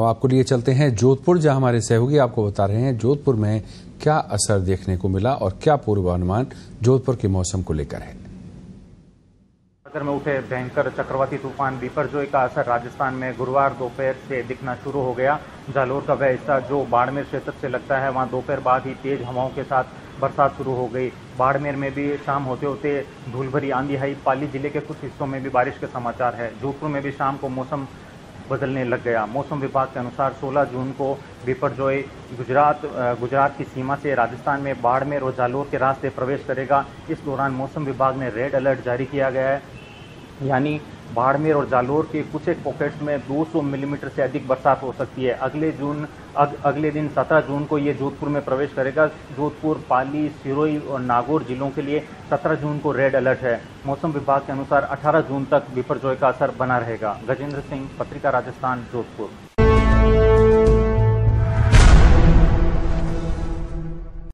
तो आपको लिए चलते हैं जोधपुर, जहाँ हमारे सहयोगी आपको बता रहे हैं जोधपुर में क्या असर देखने को मिला और क्या पूर्वानुमान जोधपुर के मौसम को लेकर है। सागर में उठे भयंकर चक्रवाती तूफ़ान बिपरजोय का असर राजस्थान में गुरुवार दोपहर से दिखना शुरू हो गया। जालोर का वह हिस्सा जो बाड़मेर क्षेत्र से लगता है, वहाँ दोपहर बाद ही तेज हवाओं के साथ बरसात शुरू हो गई। बाड़मेर में भी शाम होते होते धूल भरी आंधी आई। पाली ज़िले के कुछ हिस्सों में भी बारिश के समाचार है। जोधपुर में भी शाम को मौसम बदलने लग गया। मौसम विभाग के अनुसार 16 जून को बिपरजोय गुजरात गुजरात की सीमा से राजस्थान में बाड़मेर और जालोर के रास्ते प्रवेश करेगा। इस दौरान मौसम विभाग ने रेड अलर्ट जारी किया गया है। यानी बाड़मेर और जालोर के कुछ एक पॉकेट्स में 200 मिलीमीटर से अधिक बरसात हो सकती है। अगले जून अग, अगले दिन 17 जून को ये जोधपुर में प्रवेश करेगा। जोधपुर पाली सिरोही और नागौर जिलों के लिए 17 जून को रेड अलर्ट है। मौसम विभाग के अनुसार 18 जून तक बिपरजॉय का असर बना रहेगा। गजेंद्र सिंह पत्रिका राजस्थान जोधपुर।